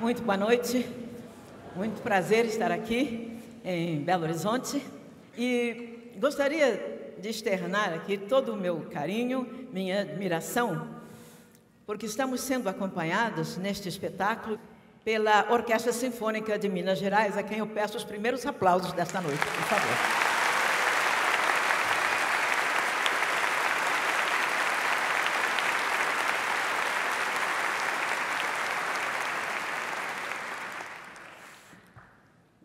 Muito boa noite. Muito prazer estar aqui em Belo Horizonte e gostaria de externar aqui todo o meu carinho, minha admiração, porque estamos sendo acompanhados neste espetáculo pela Orquestra Sinfônica de Minas Gerais, a quem eu peço os primeiros aplausos desta noite, por favor.